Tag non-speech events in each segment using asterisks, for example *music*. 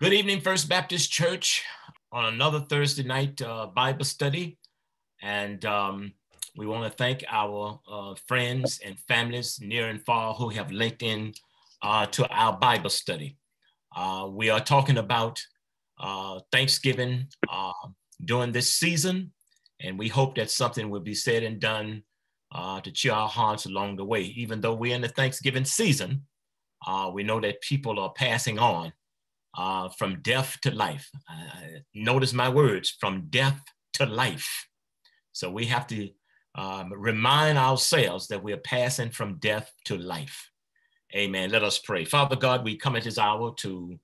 Good evening, First Baptist Church, on another Thursday night uh, Bible study. And um, we want to thank our uh, friends and families near and far who have linked in uh, to our Bible study. Uh, we are talking about uh, Thanksgiving uh, during this season, and we hope that something will be said and done to cheer our hearts along the way. Even though we're in the Thanksgiving season, we know that people are passing on uh, from death to life. Uh, notice my words from death to life. So we have to um, remind ourselves that we're passing from death to life. Amen. Let us pray. Father God, we come at this hour to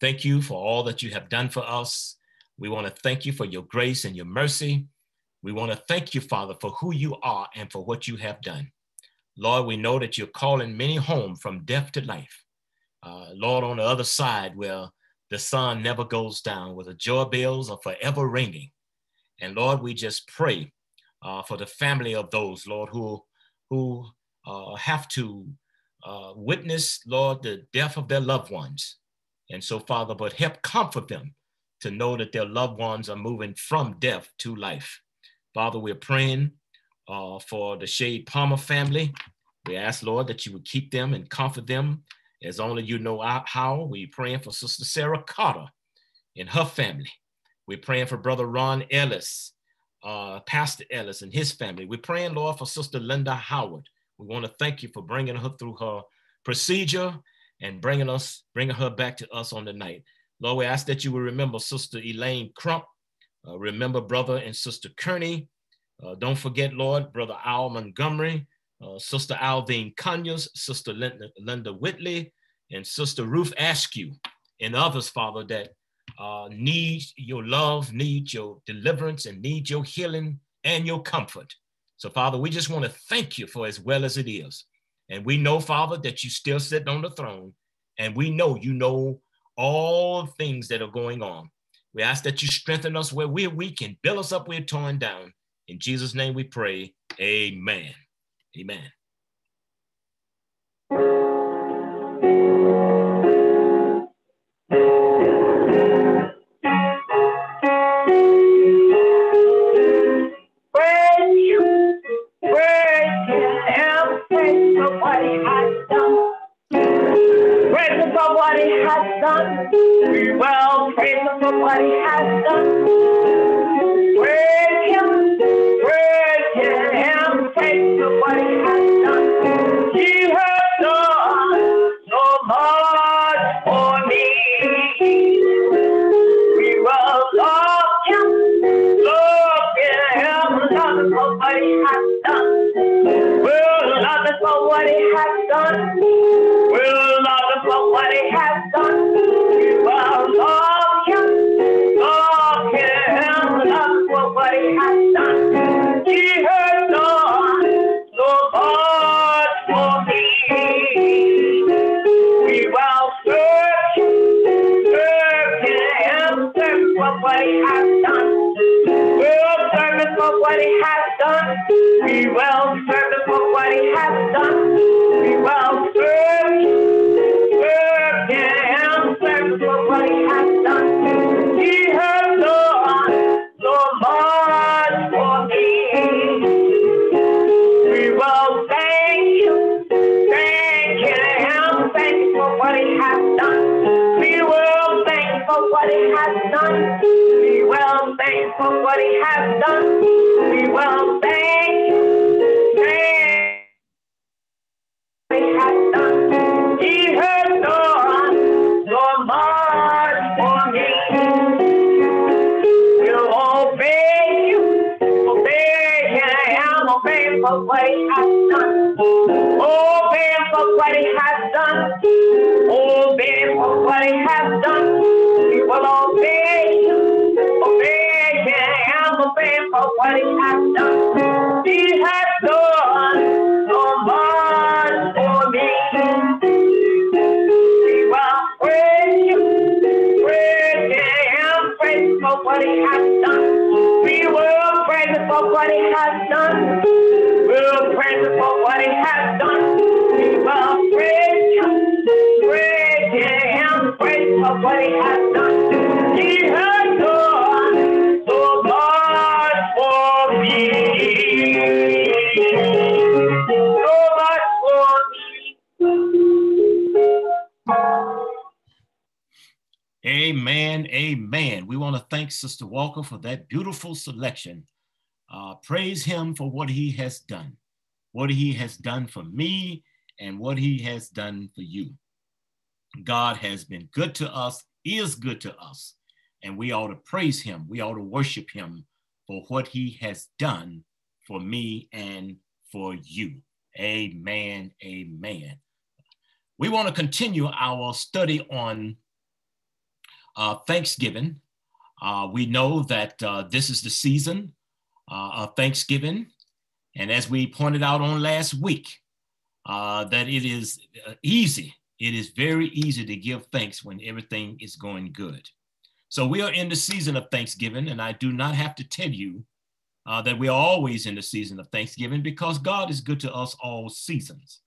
thank you for all that you have done for us. We want to thank you for your grace and your mercy. We want to thank you, Father, for who you are and for what you have done. Lord, we know that you're calling many home from death to life. Uh, Lord, on the other side, where the sun never goes down, where the joy bells are forever ringing. And Lord, we just pray uh, for the family of those, Lord, who, who uh, have to uh, witness, Lord, the death of their loved ones. And so, Father, but help comfort them to know that their loved ones are moving from death to life. Father, we're praying uh, for the Shade Palmer family. We ask, Lord, that you would keep them and comfort them as only you know how, we're praying for Sister Sarah Carter and her family. We're praying for Brother Ron Ellis, uh, Pastor Ellis and his family. We're praying, Lord, for Sister Linda Howard. We want to thank you for bringing her through her procedure and bringing us, bringing her back to us on the night. Lord, we ask that you will remember Sister Elaine Crump, uh, remember Brother and Sister Kearney. Uh, don't forget, Lord, Brother Al Montgomery, uh, Sister Alvine Conyers, Sister Linda, Linda, Whitley, and Sister Ruth Askew, and others, Father, that uh, need your love, need your deliverance, and need your healing and your comfort. So, Father, we just want to thank you for as well as it is. And we know, Father, that you still sit on the throne, and we know you know all things that are going on. We ask that you strengthen us where we're weak and build us up where we're torn down. In Jesus' name we pray. Amen. Amen. what he has done. We will praise him for what he has done. Praise him, him, praise has done he will obey thank Sister Walker for that beautiful selection. Uh, praise him for what he has done, what he has done for me, and what he has done for you. God has been good to us, is good to us, and we ought to praise him. We ought to worship him for what he has done for me and for you. Amen. Amen. We want to continue our study on uh, Thanksgiving. Uh, we know that uh, this is the season uh, of Thanksgiving. And as we pointed out on last week, uh, that it is uh, easy. It is very easy to give thanks when everything is going good. So we are in the season of Thanksgiving, and I do not have to tell you uh, that we are always in the season of Thanksgiving because God is good to us all seasons.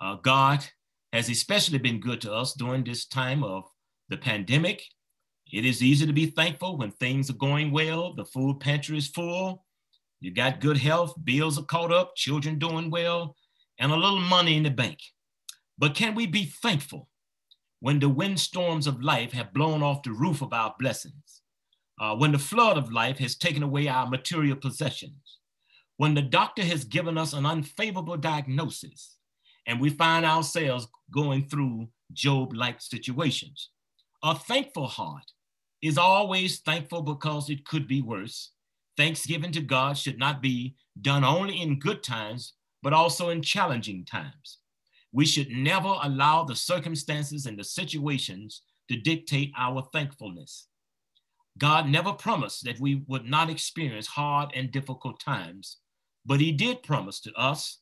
Uh, God has especially been good to us during this time of the pandemic. It is easy to be thankful when things are going well, the food pantry is full, you got good health, bills are caught up, children doing well, and a little money in the bank. But can we be thankful when the windstorms of life have blown off the roof of our blessings? Uh, when the flood of life has taken away our material possessions? When the doctor has given us an unfavorable diagnosis and we find ourselves going through Job like situations? A thankful heart is always thankful because it could be worse. Thanksgiving to God should not be done only in good times, but also in challenging times. We should never allow the circumstances and the situations to dictate our thankfulness. God never promised that we would not experience hard and difficult times, but He did promise to us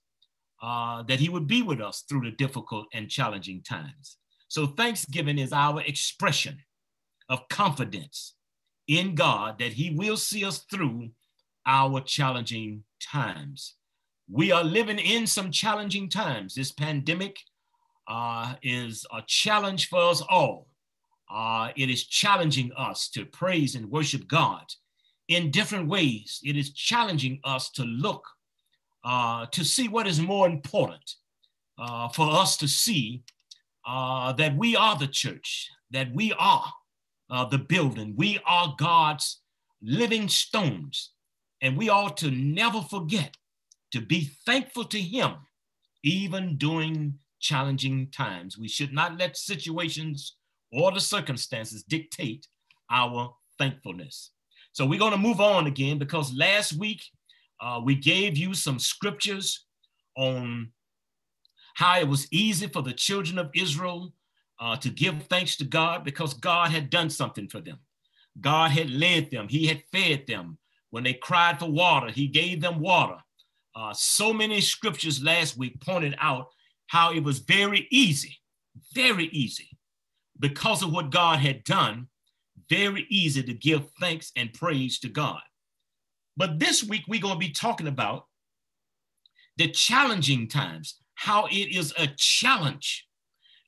uh, that He would be with us through the difficult and challenging times. So, Thanksgiving is our expression of confidence in God that He will see us through our challenging times. We are living in some challenging times. This pandemic uh, is a challenge for us all. Uh, it is challenging us to praise and worship God in different ways. It is challenging us to look uh, to see what is more important uh, for us to see uh, that we are the church, that we are uh, the building. We are God's living stones, and we ought to never forget to be thankful to Him, even during challenging times. We should not let situations or the circumstances dictate our thankfulness. So we're going to move on again because last week uh, we gave you some scriptures on how it was easy for the children of Israel uh, to give thanks to God because God had done something for them. God had led them, He had fed them. When they cried for water, He gave them water. Uh, so many scriptures last week pointed out how it was very easy, very easy, because of what God had done, very easy to give thanks and praise to God. But this week, we're going to be talking about the challenging times, how it is a challenge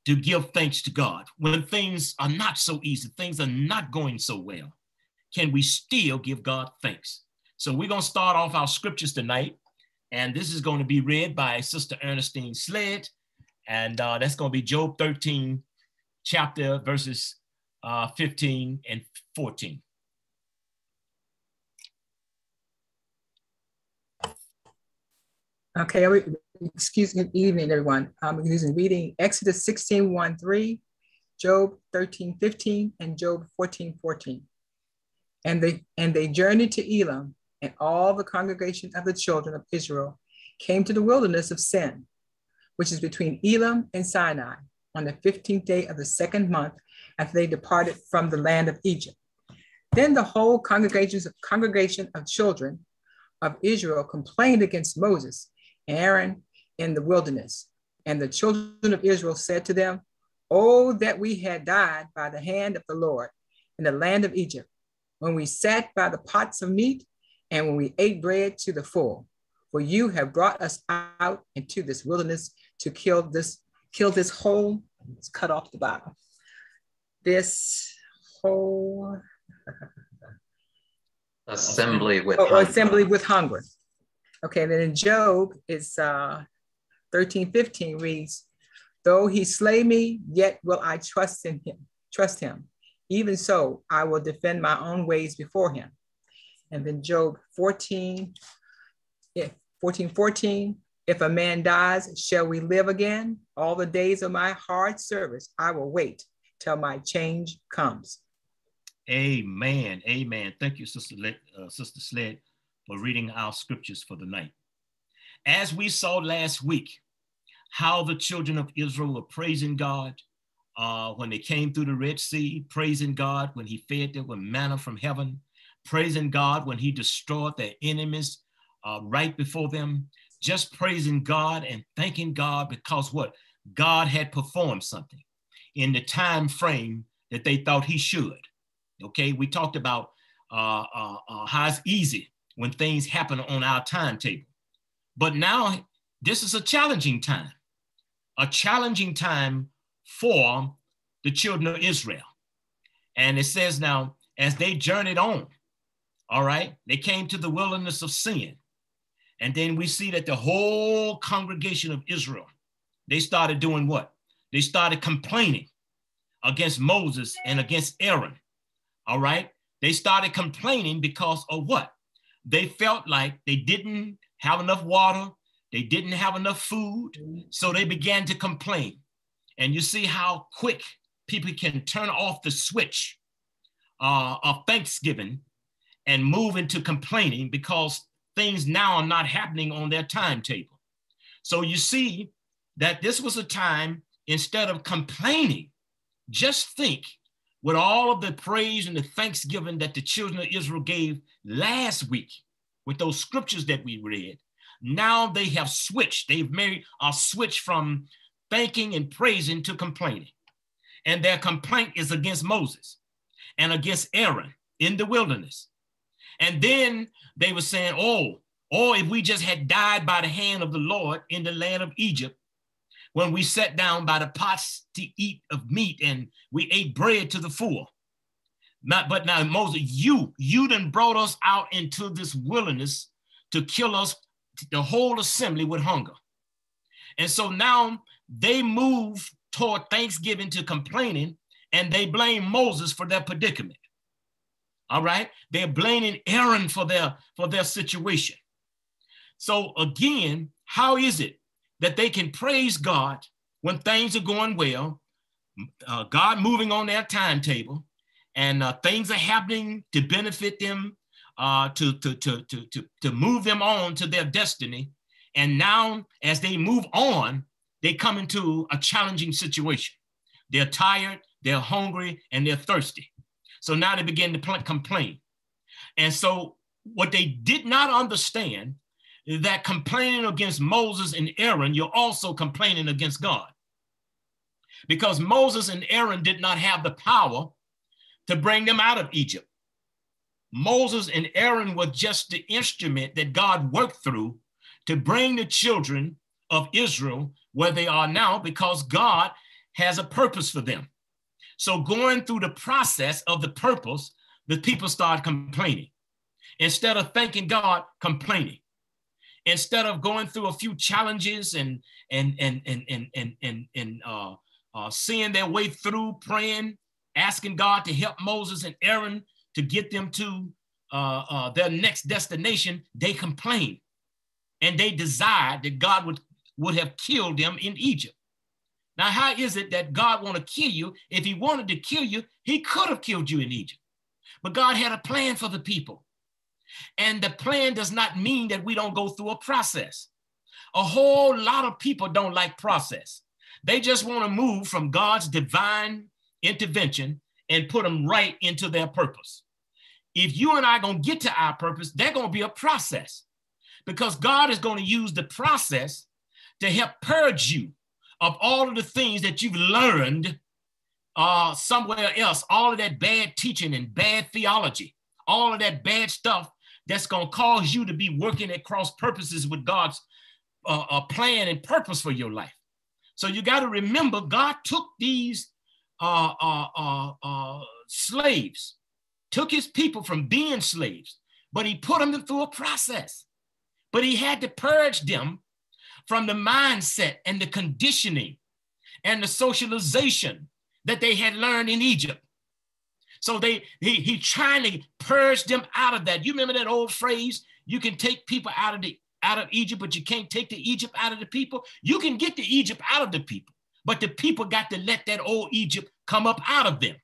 to give thanks to God when things are not so easy, things are not going so well. Can we still give God thanks? So we're going to start off our scriptures tonight, and this is going to be read by Sister Ernestine Sled, and uh, that's going to be Job 13, chapter verses uh, 15 and 14. Okay, excuse me, evening, everyone. Um, I'm using reading Exodus 16, 1, 3, Job 13, 15, and Job 14, 14. And they, and they journeyed to Elim, and all the congregation of the children of Israel came to the wilderness of Sin, which is between Elim and Sinai, on the 15th day of the second month after they departed from the land of Egypt. Then the whole congregation of children of Israel complained against Moses Aaron in the wilderness. And the children of Israel said to them, Oh, that we had died by the hand of the Lord in the land of Egypt, when we sat by the pots of meat and when we ate bread to the full. For you have brought us out into this wilderness to kill this, kill this whole, let's cut off the bottom. This whole assembly with oh, assembly with hunger. Okay, then in Job, it's uh, 13, 15 reads, Though he slay me, yet will I trust in him, trust him. Even so, I will defend my own ways before him. And then Job 14, yeah, 14, 14. If a man dies, shall we live again? All the days of my hard service, I will wait till my change comes. Amen. Amen. Thank you, Sister, uh, Sister Sled, for reading our scriptures for the night. As we saw last week, how the children of Israel were praising God uh, when they came through the Red Sea, praising God when He fed them with manna from heaven, praising God when He destroyed their enemies uh, right before them, just praising God and thanking God because what? God had performed something in the time frame that they thought He should. Okay, we talked about uh, uh, uh, how it's easy when things happen on our timetable. But now this is a challenging time, a challenging time for the children of Israel. And it says now, as they journeyed on, all right, they came to the wilderness of sin. And then we see that the whole congregation of Israel, they started doing what? They started complaining against Moses and against Aaron all right? They started complaining because of what? They felt like they didn't have enough water, they didn't have enough food, so they began to complain. And you see how quick people can turn off the switch uh, of Thanksgiving and move into complaining because things now are not happening on their timetable. So you see that this was a time, instead of complaining, just think with all of the praise and the thanksgiving that the children of Israel gave last week with those scriptures that we read, now they have switched. They've made a switch from thanking and praising to complaining. And their complaint is against Moses and against Aaron in the wilderness. And then they were saying, oh, oh, if we just had died by the hand of the Lord in the land of Egypt, when we sat down by the pots to eat of meat and we ate bread to the full. Not, but now, Moses, you, you done brought us out into this wilderness to kill us, the whole assembly with hunger. And so now they move toward Thanksgiving to complaining and they blame Moses for their predicament. All right. They're blaming Aaron for their for their situation. So again, how is it that they can praise God when things are going well, uh, God moving on their timetable, and uh, things are happening to benefit them, uh, to, to, to, to, to, to move them on to their destiny. And now, as they move on, they come into a challenging situation. They're tired, they're hungry, and they're thirsty. So now they begin to complain. And so, what they did not understand that complaining against Moses and Aaron, you're also complaining against God. Because Moses and Aaron did not have the power to bring them out of Egypt. Moses and Aaron were just the instrument that God worked through to bring the children of Israel where they are now because God has a purpose for them. So, going through the process of the purpose, the people start complaining. Instead of thanking God, complaining instead of going through a few challenges and and and and and and and, and uh, uh, seeing their way through praying, asking God to help Moses and Aaron to get them to uh, uh, their next destination, they complained and they desired that God would would have killed them in Egypt. Now, how is it that God want to kill you? If He wanted to kill you, He could have killed you in Egypt. But God had a plan for the people. And the plan does not mean that we don't go through a process. A whole lot of people don't like process. They just want to move from God's divine intervention and put them right into their purpose. If you and I are going to get to our purpose, there's going to be a process. Because God is going to use the process to help purge you of all of the things that you've learned uh, somewhere else, all of that bad teaching and bad theology, all of that bad stuff that's going to cause you to be working at cross purposes with God's uh, uh, plan and purpose for your life. So you got to remember, God took these uh, uh, uh, uh, slaves, took his people from being slaves, but he put them through a process. But he had to purge them from the mindset and the conditioning and the socialization that they had learned in Egypt. So they he he trying to purge them out of that. You remember that old phrase? You can take people out of the out of Egypt, but you can't take the Egypt out of the people. You can get the Egypt out of the people, but the people got to let that old Egypt come up out of them.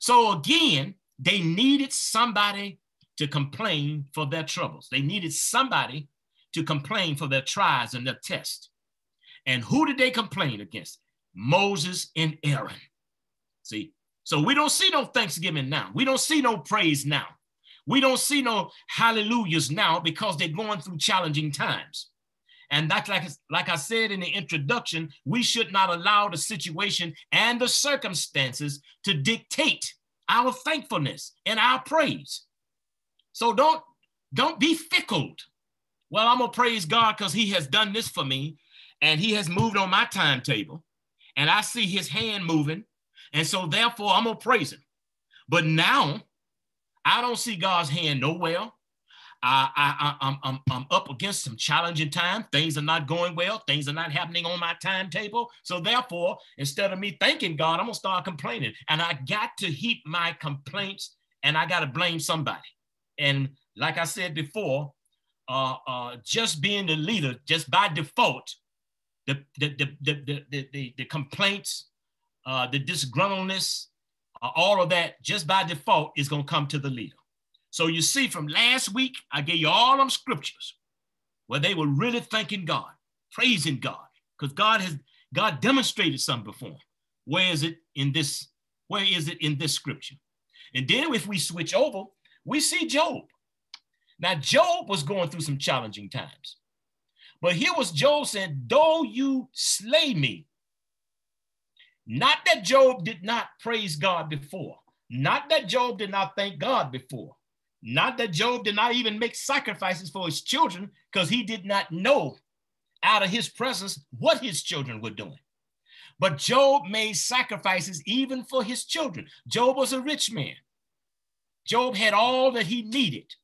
So again, they needed somebody to complain for their troubles. They needed somebody to complain for their trials and their tests. And who did they complain against? Moses and Aaron. See, so we don't see no thanksgiving now. We don't see no praise now. We don't see no hallelujahs now because they're going through challenging times. And that's like, like I said in the introduction, we should not allow the situation and the circumstances to dictate our thankfulness and our praise. So don't, don't be fickle. Well, I'm gonna praise God because he has done this for me and he has moved on my timetable and I see his hand moving and so therefore, I'm to praise him. But now, I don't see God's hand nowhere. I, I, am I'm, I'm up against some challenging times. Things are not going well. Things are not happening on my timetable. So therefore, instead of me thanking God, I'm gonna start complaining. And I got to heap my complaints and I got to blame somebody. And like I said before, uh, uh, just being the leader, just by default, the, the, the, the, the, the, the complaints uh, the disgruntledness, uh, all of that just by default is to come to the leader. So you see, from last week, I gave you all them scriptures where they were really thanking God, praising God, because God has God demonstrated something before. Where is it in this? Where is it in this scripture? And then if we switch over, we see Job. Now, Job was going through some challenging times. But here was Job saying, Though you slay me, not that Job did not praise God before. Not that Job did not thank God before. Not that Job did not even make sacrifices for his children because he did not know out of his presence what his children were doing. But Job made sacrifices even for his children. Job was a rich man. Job had all that he needed.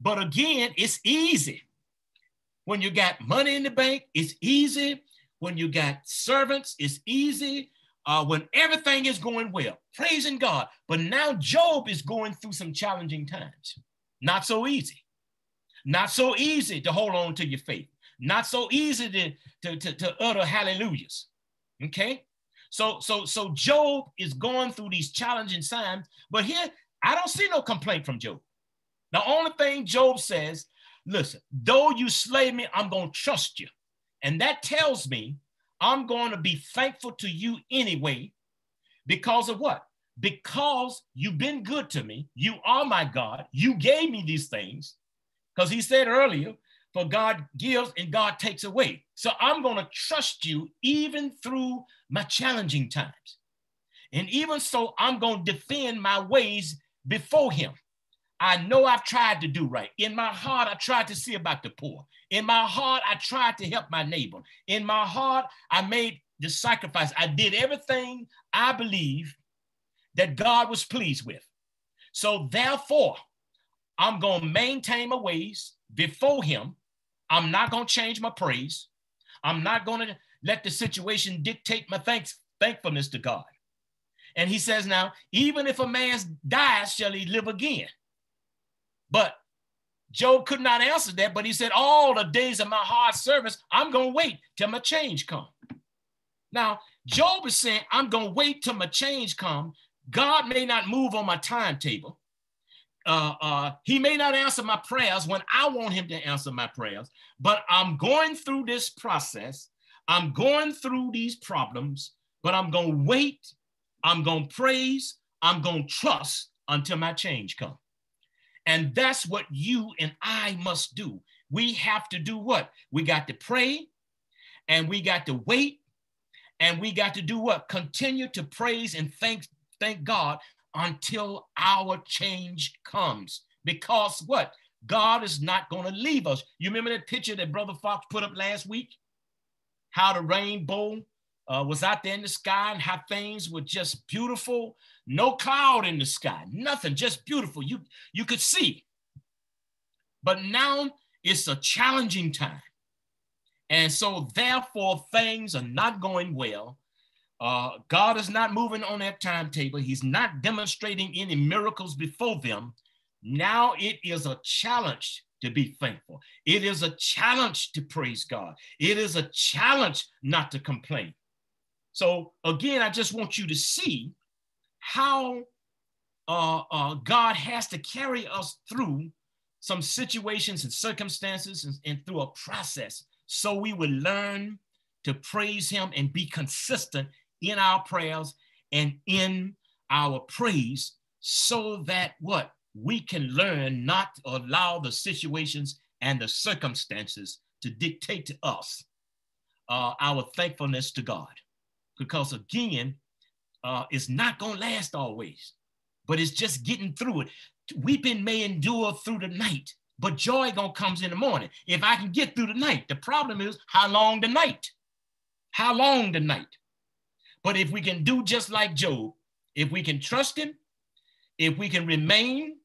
But again, it's easy. When you got money in the bank, it's easy. When you got servants, it's easy uh, when everything is going well, praising God. But now Job is going through some challenging times. Not so easy. Not so easy to hold on to your faith. Not so easy to, to, to, to utter hallelujahs. Okay? So, so, so Job is going through these challenging times, but here I don't see no complaint from Job. The only thing Job says, listen, though you slay me, I'm going to trust you. And that tells me I'm going to be thankful to you anyway because of what? Because you've been good to me. You are my God. You gave me these things. Because he said earlier, for God gives and God takes away. So I'm going to trust you even through my challenging times. And even so, I'm going to defend my ways before him. I know I've tried to do right. In my heart, I tried to see about the poor. In my heart, I tried to help my neighbor. In my heart, I made the sacrifice. I did everything I believe that God was pleased with. So therefore, I'm going to maintain my ways before him. I'm not going to change my praise. I'm not going to let the situation dictate my thanks, thankfulness to God. And he says now, even if a man dies, shall he live again? But Job could not answer that, but he said, All the days of my hard service, I'm going to wait till my change come. Now, Job is saying, I'm going to wait till my change come. God may not move on my timetable. Uh, uh, he may not answer my prayers when I want him to answer my prayers, but I'm going through this process. I'm going through these problems, but I'm going to wait. I'm going to praise. I'm going to trust until my change comes. And that's what you and I must do. We have to do what? We got to pray and we got to wait and we got to do what? Continue to praise and thank, thank God until our change comes. Because what? God is not going to leave us. You remember that picture that Brother Fox put up last week? How the rainbow uh, was out there in the sky and how things were just beautiful no cloud in the sky, nothing, just beautiful. You, you could see. But now it's a challenging time. And so, therefore, things are not going well. Uh, God is not moving on that timetable. He's not demonstrating any miracles before them. Now it is a challenge to be thankful. It is a challenge to praise God. It is a challenge not to complain. So again, I just want you to see how uh, uh, God has to carry us through some situations and circumstances and, and through a process so we will learn to praise him and be consistent in our prayers and in our praise so that what we can learn not to allow the situations and the circumstances to dictate to us uh, our thankfulness to God. Because again, uh, it's not to last always, but it's just getting through it. Weeping may endure through the night, but joy gonna comes in the morning. If I can get through the night, the problem is how long the night? How long the night? But if we can do just like Job, if we can trust him, if we can remain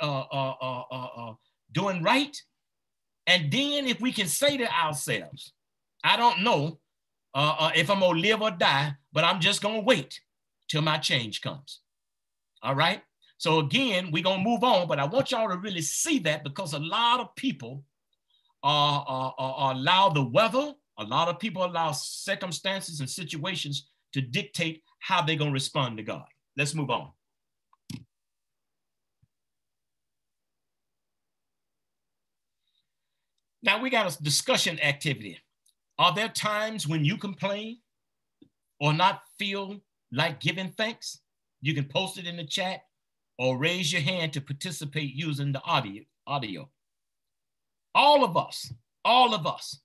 uh, uh, uh, uh, uh doing right, and then if we can say to ourselves, I don't know uh, uh, if I'm gonna live or die, but I'm just gonna wait till my change comes. All right. So again, we're gonna move on, but I want y'all to really see that because a lot of people uh, uh, uh, allow the weather, a lot of people allow circumstances and situations to dictate how they're gonna respond to God. Let's move on. Now we got a discussion activity. Are there times when you complain or not feel like giving thanks? You can post it in the chat or raise your hand to participate using the audio. audio. All of us, all of us.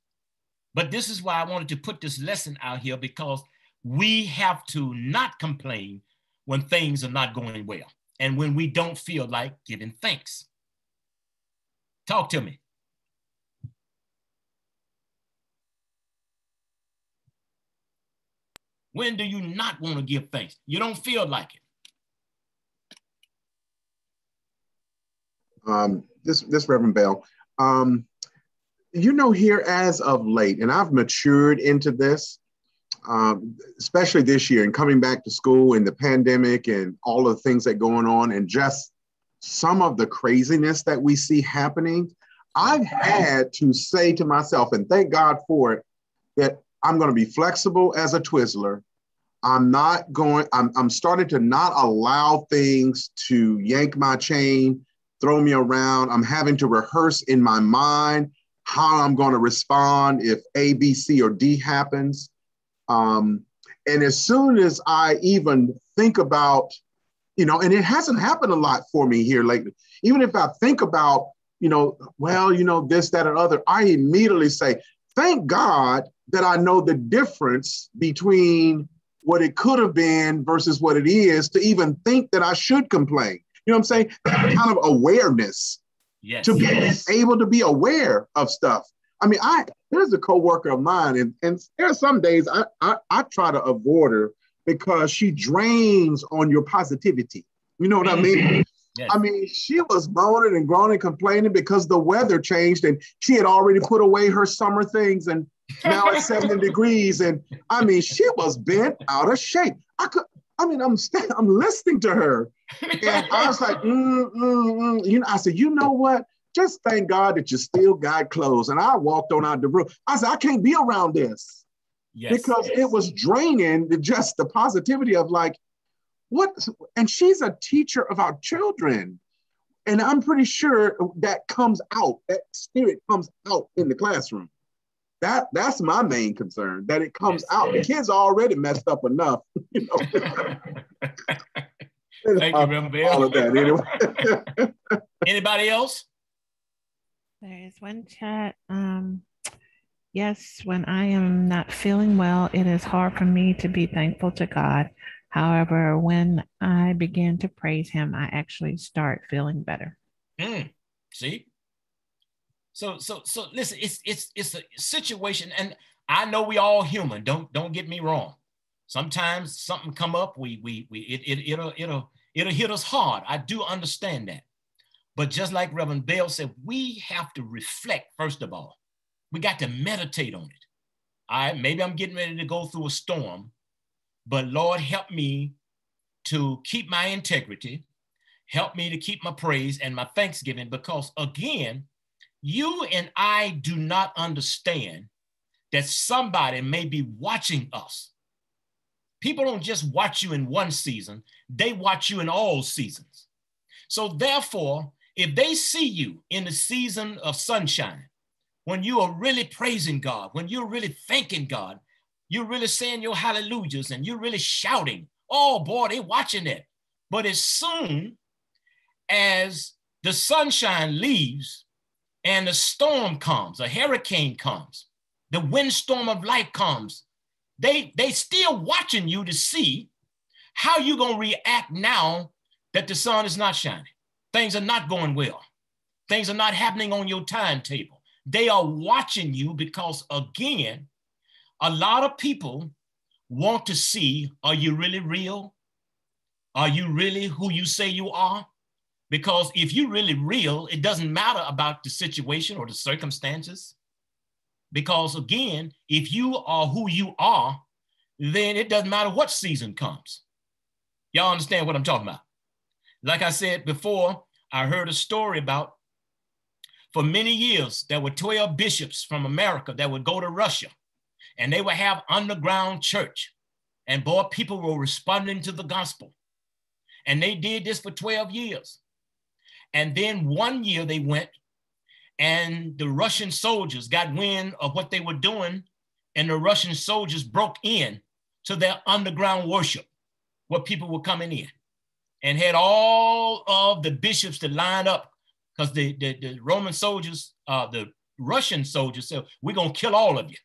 But this is why I wanted to put this lesson out here because we have to not complain when things are not going well and when we don't feel like giving thanks. Talk to me. When do you not want to give thanks? You don't feel like it. um, this this Reverend Bell. Um, you know, here as of late, and I've matured into this, um, especially this year, and coming back to school and the pandemic and all of the things that going on, and just some of the craziness that we see happening. I've had to say to myself, and thank God for it, that I'm going to be flexible as a Twizzler. I'm not going, I'm, I'm starting to not allow things to yank my chain throw me around. I'm having to rehearse in my mind how I'm going to respond if A, B, C, or D happens. Um, and as soon as I even think about, you know, and it hasn't happened a lot for me here lately. Even if I think about, you know, well, you know, this, that, and other, I immediately say, thank God that I know the difference between what it could have been versus what it is to even think that I should complain. You know what I'm saying? That kind of awareness. Yes. To be yes. able to be aware of stuff. I mean, I there's a coworker of mine, and, and there are some days I, I I try to avoid her because she drains on your positivity. You know what I mean? Mm-hmm. Yes. I mean, she was moaning and groaning, complaining because the weather changed and she had already put away her summer things and now it's 70 degrees. And I mean, she was bent out of shape. I could, I mean, I'm st- *laughs* I'm listening to her, and I was like, mm, mm, mm. you know, I said, you know what? Just thank God that you still got clothes. And I walked on out the room. I said, I can't be around this yes, because yes. it was draining the, just the positivity of like, what? And she's a teacher of our children. And I'm pretty sure that comes out, that spirit comes out in the classroom. That that's my main concern that it comes yes, out. Yes. The kids are already messed up enough, *laughs* you know. *laughs* Thank you, Reverend All of that anyway. *laughs* Anybody else? There is one chat. Um, yes, when I am not feeling well, it is hard for me to be thankful to God. However, when I begin to praise Him, I actually start feeling better. Mm, see, so so so listen, it's it's it's a situation, and I know we all human. Don't don't get me wrong. Sometimes something come up, we we we it, it it'll it'll it'll hit us hard. I do understand that. But just like Reverend Bell said, we have to reflect first of all. We got to meditate on it. Right, maybe I'm getting ready to go through a storm, but Lord, help me to keep my integrity, help me to keep my praise and my thanksgiving, because again, you and I do not understand that somebody may be watching us. People don't just watch you in one season, they watch you in all seasons. So, therefore, if they see you in the season of sunshine, when you are really praising God, when you're really thanking God, you're really saying your hallelujahs and you're really shouting, oh boy, they're watching it. But as soon as the sunshine leaves and the storm comes, a hurricane comes, the windstorm of life comes, they they still watching you to see how you gonna react now that the sun is not shining. Things are not going well. Things are not happening on your timetable. They are watching you because again, a lot of people want to see, are you really real? Are you really who you say you are? Because if you're really real, it doesn't matter about the situation or the circumstances. Because again, if you are who you are, then it doesn't matter what season comes. Y'all understand what I'm talking about? Like I said before, I heard a story about for many years, there were 12 bishops from America that would go to Russia and they would have underground church. And boy, people were responding to the gospel. And they did this for 12 years. And then one year they went and the Russian soldiers got wind of what they were doing, and the Russian soldiers broke in to their underground worship where people were coming in and had all of the bishops to line up because the, the, the, Roman soldiers, uh, the Russian soldiers said, We're going to kill all of you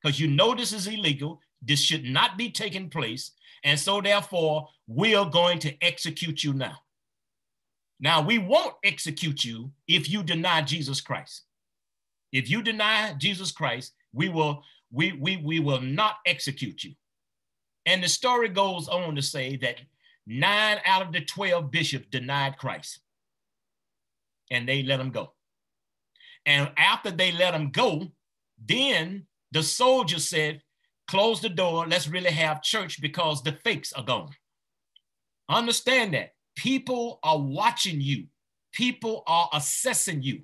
because you know this is illegal. This should not be taking place. And so, therefore, we are going to execute you now. Now, we won't execute you if you deny Jesus Christ. If you deny Jesus Christ, we will, we, we, we will not execute you. And the story goes on to say that nine out of the 12 bishops denied Christ and they let him go. And after they let him go, then the soldier said, close the door, let's really have church because the fakes are gone. Understand that. People are watching you. People are assessing you.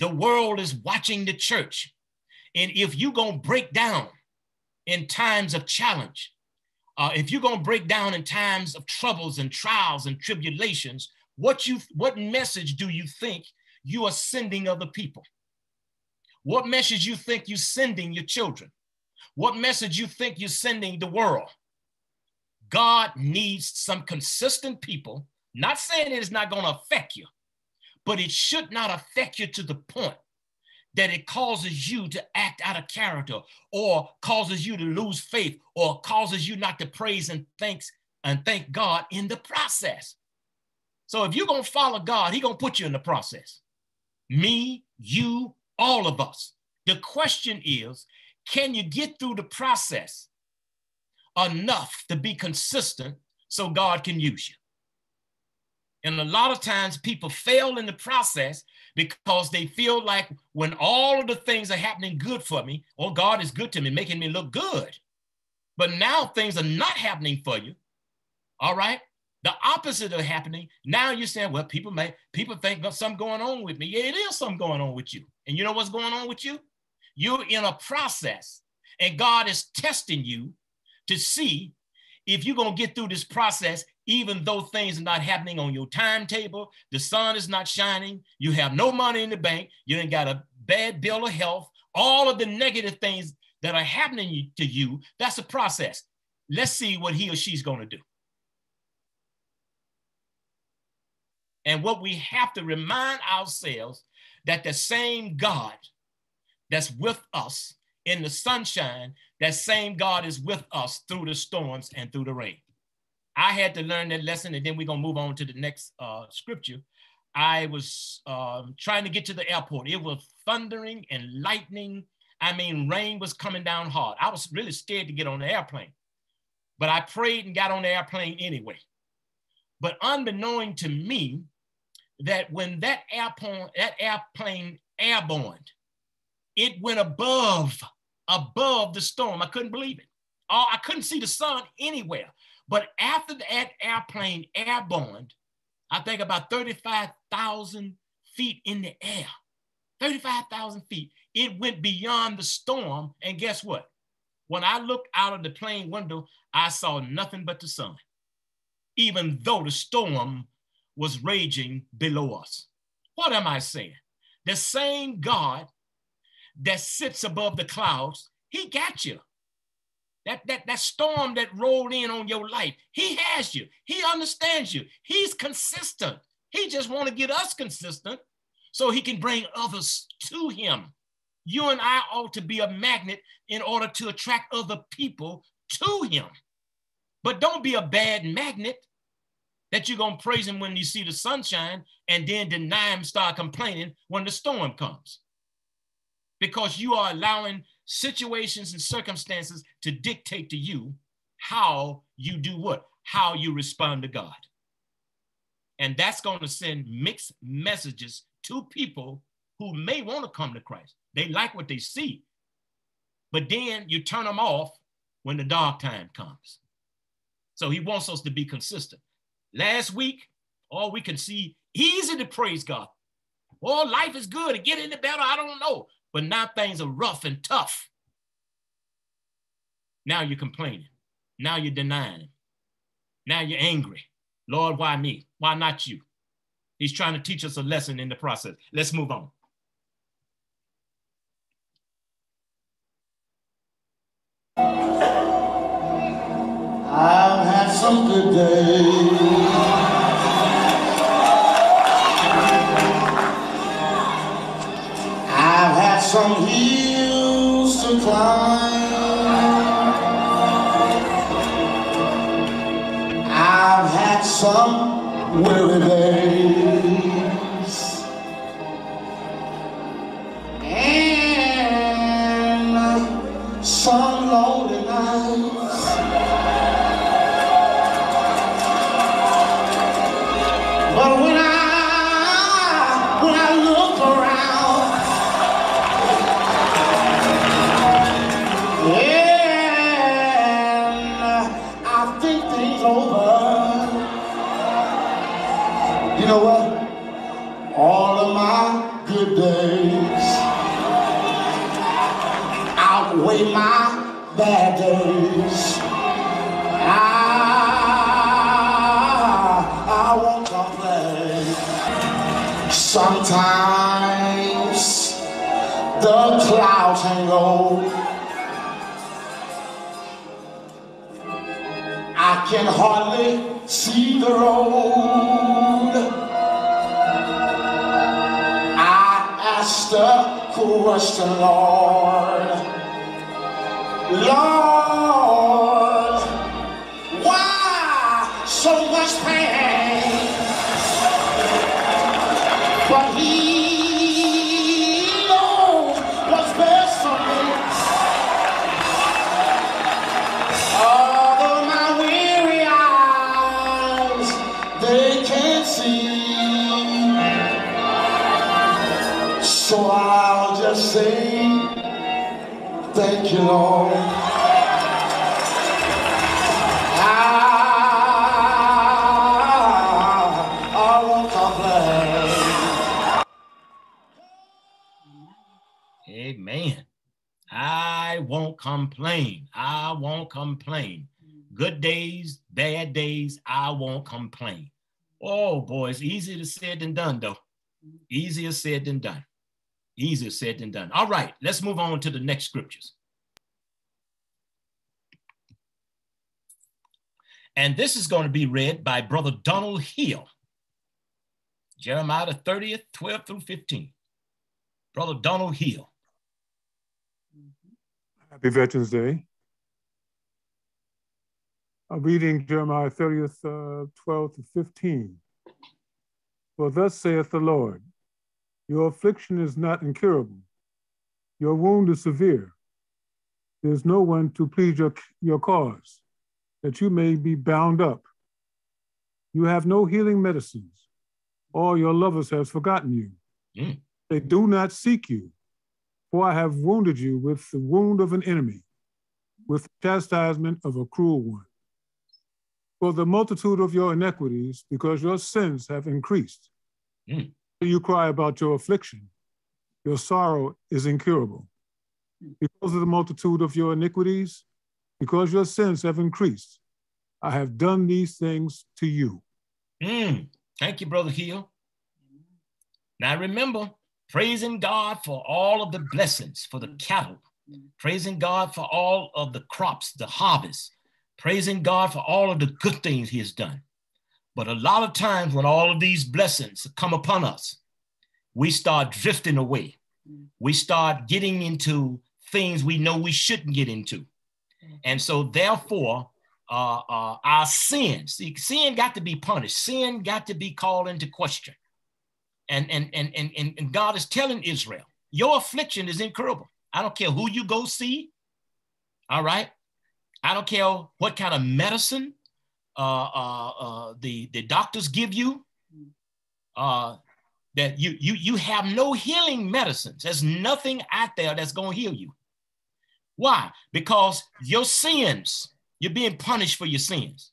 The world is watching the church. And if you're going to break down in times of challenge, uh, if you're going to break down in times of troubles and trials and tribulations, what you what message do you think you are sending other people? What message you think you're sending your children? What message you think you're sending the world? God needs some consistent people, not saying it is not going to affect you, but it should not affect you to the point that it causes you to act out of character or causes you to lose faith or causes you not to praise and thanks and thank God in the process. So if you're going to follow God, He's going to put you in the process. Me, you, all of us. The question is, can you get through the process enough to be consistent so God can use you? And a lot of times people fail in the process because they feel like when all of the things are happening good for me, oh, God is good to me, making me look good. But now things are not happening for you. All right. The opposite of happening. Now you're saying, well, people may people think there's something going on with me. Yeah, it is something going on with you. And you know what's going on with you? You're in a process, and God is testing you to see if you're going to get through this process, even though things are not happening on your timetable, the sun is not shining, you have no money in the bank, you ain't got a bad bill of health, all of the negative things that are happening to you, that's a process. Let's see what he or she's going to do. And what we have to remind ourselves that the same God that's with us in the sunshine, that same God is with us through the storms and through the rain. I had to learn that lesson, and then we're gonna move on to the next uh, scripture. I was uh, trying to get to the airport. It was thundering and lightning. I mean, rain was coming down hard. I was really scared to get on the airplane, but I prayed and got on the airplane anyway. But unbeknown to me, that when that airplane, that airplane airborne, it went above, above the storm. I couldn't believe it. all, I couldn't see the sun anywhere. But after that airplane airborne, I think about 35,000 feet in the air, 35,000 feet. It went beyond the storm. And guess what? When I looked out of the plane window, I saw nothing but the sun, even though the storm was raging below us. What am I saying? The same God that sits above the clouds, he got you. That, that, that storm that rolled in on your life, he has you. He understands you. He's consistent. He just want to get us consistent so he can bring others to him. You and I ought to be a magnet in order to attract other people to him. But don't be a bad magnet that you're going to praise him when you see the sunshine and then deny him, start complaining when the storm comes. Because you are allowing situations and circumstances to dictate to you how you do what? How you respond to God. And that's going to send mixed messages to people who may want to come to Christ. They like what they see, but then you turn them off when the dark time comes. So he wants us to be consistent. Last week, all we can see, easy to praise God. Oh, life is good get any better. I don't know. But now things are rough and tough. Now you're complaining. Now you're denying. Now you're angry. Lord, why me? Why not you? He's trying to teach us a lesson in the process. Let's move on. I've had some good days. Some hills to climb. I've had some weary days. Road. I asked the question, Lord, Lord, why so much pain? But He say, thank you, Lord. I, won't complain. Amen. I won't complain. I won't complain. Good days, bad days, I won't complain. Oh boy, it's easier said than done, though. Easier said than done. Easier said than done. All right, let's move on to the next scriptures. And this is going to be read by Brother Donald Hill. Jeremiah the 30th, 12 through 15. Brother Donald Hill. Happy Veterans Day. I'm reading Jeremiah 30th, uh, 12 to 15. For thus saith the Lord, your affliction is not incurable. Your wound is severe. There's no one to plead your, your cause, that you may be bound up. You have no healing medicines. All your lovers have forgotten you. Mm. They do not seek you, for I have wounded you with the wound of an enemy. with chastisement of a cruel one. For the multitude of your iniquities, because your sins have increased. Mm. You cry about your affliction. Your sorrow is incurable. Because of the multitude of your iniquities, because your sins have increased, I have done these things to you. Mm. Thank you, Brother Hill. Now remember, praising God for all of the blessings, for the cattle, praising God for all of the crops, the harvest, praising God for all of the good things He has done. But a lot of times when all of these blessings come upon us, we start drifting away. We start getting into things we know we shouldn't get into. And so, therefore, uh, uh, our sins, see, sin got to be punished, sin got to be called into question. And, and, and, and, and God is telling Israel, your affliction is incurable. I don't care who you go see. All right. I don't care what kind of medicine Uh, uh, uh, the, the doctors give you. Uh, that you, you, you have no healing medicines. There's nothing out there that's going to heal you. Why? Because your sins, you're being punished for your sins.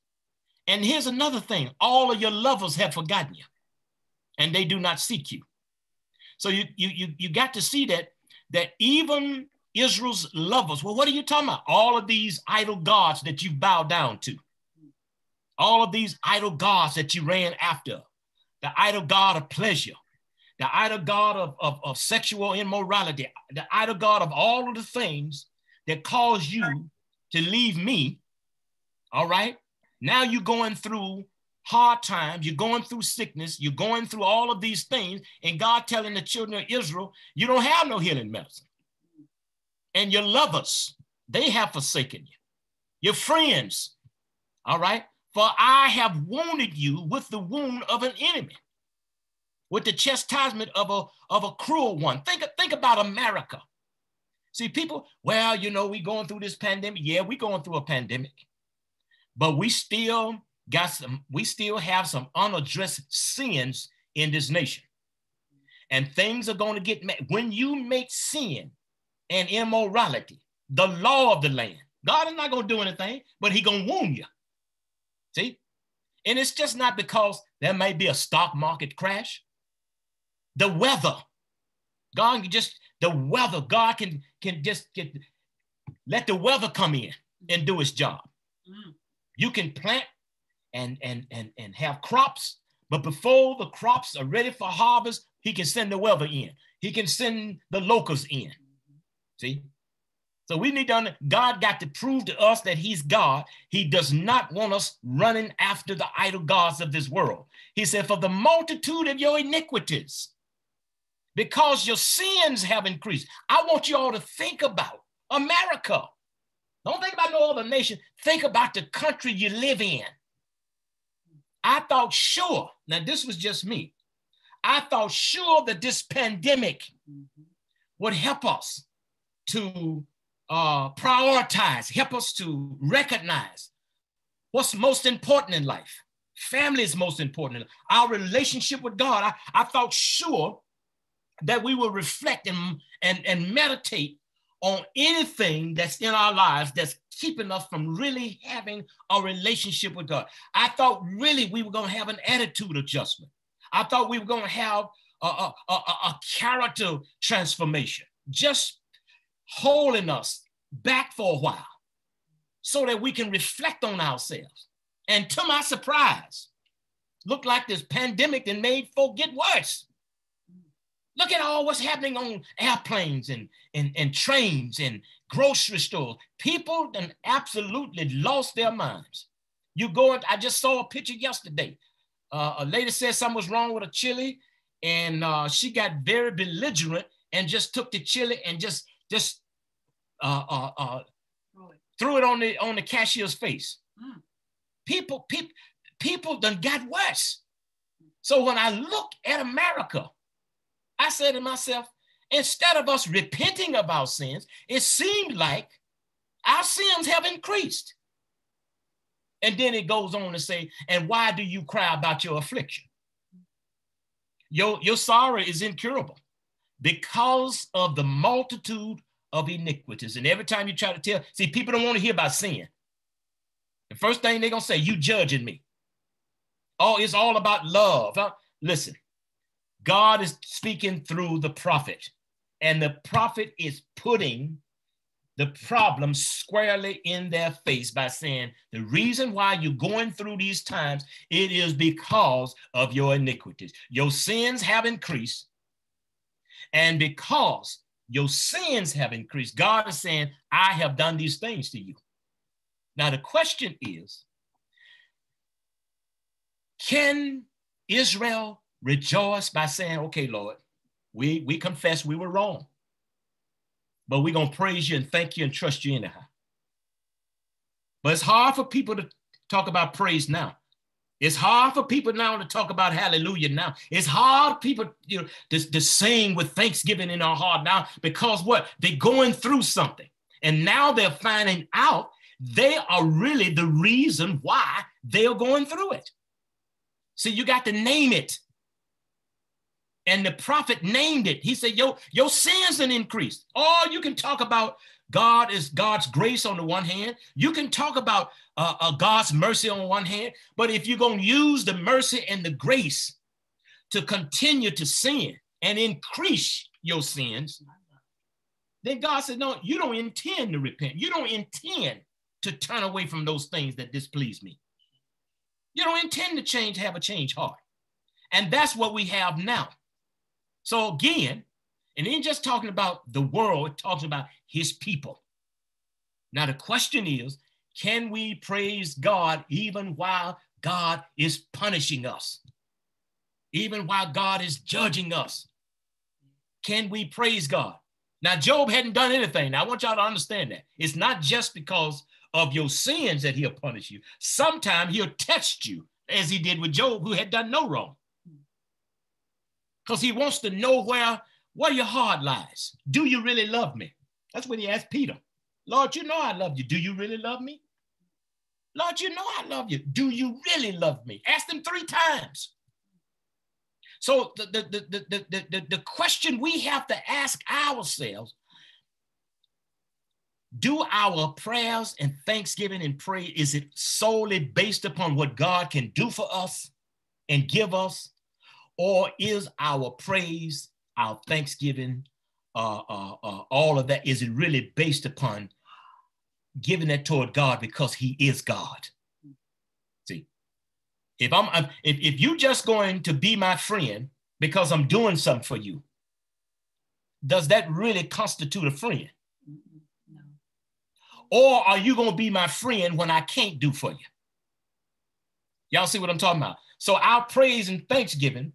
And here's another thing all of your lovers have forgotten you and they do not seek you. So you, you, you, you got to see that, that even Israel's lovers, well, what are you talking about? All of these idol gods that you bow down to, all of these idol gods that you ran after, the idol god of pleasure, the idol god of, of, of sexual immorality, the idol god of all of the things that caused you to leave me. All right. Now you're going through hard times, you're going through sickness, you're going through all of these things, and God telling the children of Israel, you don't have no healing medicine. And your lovers, they have forsaken you. Your friends, all right, for I have wounded you with the wound of an enemy with the chastisement of a, of a cruel one. Think, think about America. See, people, well, you know, we going through this pandemic. Yeah, we going through a pandemic, but we still got some, we still have some unaddressed sins in this nation. And things are going to get, when you make sin and immorality, the law of the land, God is not going to do anything, but he going to wound you. See? And it's just not because there may be a stock market crash the weather. God can just the weather. God can can just get let the weather come in and do its job. Mm. You can plant and and and and have crops, but before the crops are ready for harvest, he can send the weather in. He can send the locusts in. See? So we need to God got to prove to us that he's God. He does not want us running after the idol gods of this world. He said, for the multitude of your iniquities, because your sins have increased. I want you all to think about America. Don't think about no other nation. Think about the country you live in. I thought sure, now this was just me. I thought sure that this pandemic would help us to uh, prioritize, help us to recognize what's most important in life. Family is most important. Our relationship with God. I, I thought sure that we will reflect and, and, and meditate on anything that's in our lives that's keeping us from really having a relationship with God. I thought really we were going to have an attitude adjustment. I thought we were going to have a, a, a, a character transformation, just holding us back for a while so that we can reflect on ourselves. And to my surprise, look like this pandemic that made folk get worse. Look at all what's happening on airplanes and, and, and trains and grocery stores. People then absolutely lost their minds. You go, I just saw a picture yesterday. Uh, a lady said something was wrong with a chili, and uh, she got very belligerent and just took the chili and just just uh, uh, uh threw it on the on the cashier's face. Mm. People, people, people done got worse. So when I look at America, I said to myself, instead of us repenting of our sins, it seemed like our sins have increased. And then it goes on to say, and why do you cry about your affliction? Your, your sorrow is incurable because of the multitude of iniquities. And every time you try to tell, see, people don't want to hear about sin. The first thing they're gonna say, you judging me. Oh, it's all about love. Huh? Listen, God is speaking through the prophet, and the prophet is putting the problem squarely in their face by saying, the reason why you're going through these times, it is because of your iniquities. Your sins have increased. And because your sins have increased, God is saying, I have done these things to you. Now, the question is can Israel rejoice by saying, okay, Lord, we, we confess we were wrong, but we're going to praise you and thank you and trust you anyhow? But it's hard for people to talk about praise now. It's hard for people now to talk about hallelujah now. It's hard people you know, to, to sing with thanksgiving in our heart now because what? They're going through something. And now they're finding out they are really the reason why they're going through it. So you got to name it. And the prophet named it. He said, Yo, your sins have increased. All you can talk about God is God's grace on the one hand. You can talk about uh, uh, God's mercy on one hand, but if you're going to use the mercy and the grace to continue to sin and increase your sins, then God said, No, you don't intend to repent. You don't intend to turn away from those things that displease me. You don't intend to change, have a change heart. And that's what we have now. So again, and then just talking about the world, it talks about his people. Now, the question is can we praise God even while God is punishing us? Even while God is judging us? Can we praise God? Now, Job hadn't done anything. Now, I want y'all to understand that. It's not just because of your sins that he'll punish you. Sometimes he'll test you, as he did with Job, who had done no wrong. Because he wants to know where where your heart lies. Do you really love me? That's what he asked Peter. Lord, you know I love you. Do you really love me? Lord, you know I love you. Do you really love me? Ask him three times. So the, the, the, the, the, the, the question we have to ask ourselves, do our prayers and thanksgiving and prayer, is it solely based upon what God can do for us and give us? Or is our praise our thanksgiving, uh, uh, uh, all of that, is it really based upon giving that toward God because He is God? See, if I'm if, if you're just going to be my friend because I'm doing something for you, does that really constitute a friend? No. Or are you going to be my friend when I can't do for you? Y'all see what I'm talking about? So our praise and thanksgiving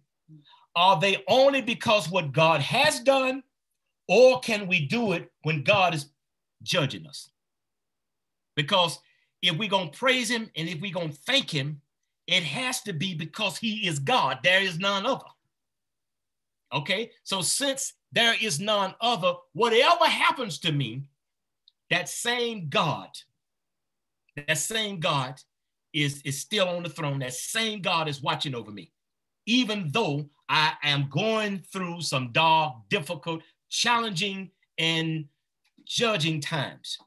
are they only because what God has done, or can we do it when God is judging us? Because if we're going to praise Him and if we're going to thank Him, it has to be because He is God. There is none other. Okay, so since there is none other, whatever happens to me, that same God, that same God is, is still on the throne. That same God is watching over me even though I am going through some dark, difficult, challenging, and judging times.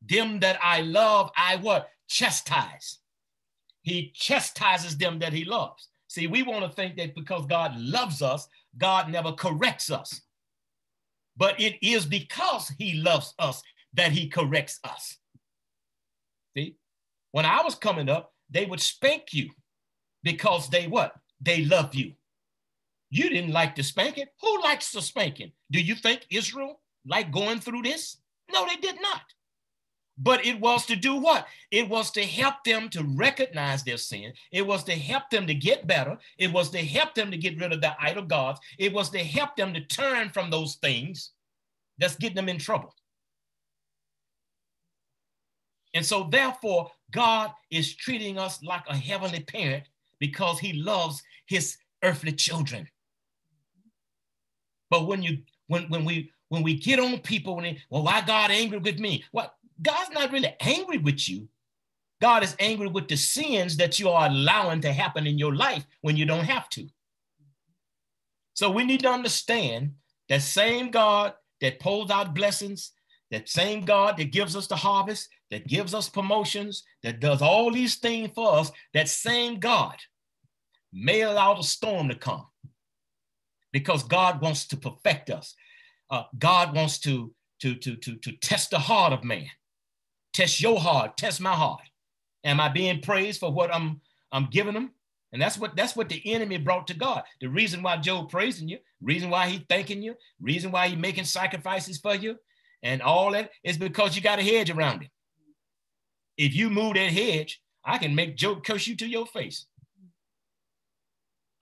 Them that I love, I what? Chastise. He chastises them that he loves. See, we want to think that because God loves us, God never corrects us. But it is because he loves us that he corrects us. See, when I was coming up, they would spank you because they what? they love you. You didn't like the spanking. Who likes the spanking? Do you think Israel liked going through this? No, they did not. But it was to do what? It was to help them to recognize their sin. It was to help them to get better. It was to help them to get rid of their idol gods. It was to help them to turn from those things that's getting them in trouble. And so, therefore, God is treating us like a heavenly parent because he loves his earthly children. But when you when when we when we get on people when they, well, why God angry with me? Well, God's not really angry with you. God is angry with the sins that you are allowing to happen in your life when you don't have to. So we need to understand that same God that pulls out blessings, that same God that gives us the harvest, that gives us promotions, that does all these things for us, that same God may allow the storm to come because God wants to perfect us. Uh, God wants to, to, to, to, to test the heart of man, test your heart, test my heart. Am I being praised for what I'm, I'm giving them? And that's what that's what the enemy brought to God. The reason why Job praising you, reason why he thanking you, reason why he making sacrifices for you, and all that is because you got a hedge around it. If you move that hedge, I can make Job curse you to your face.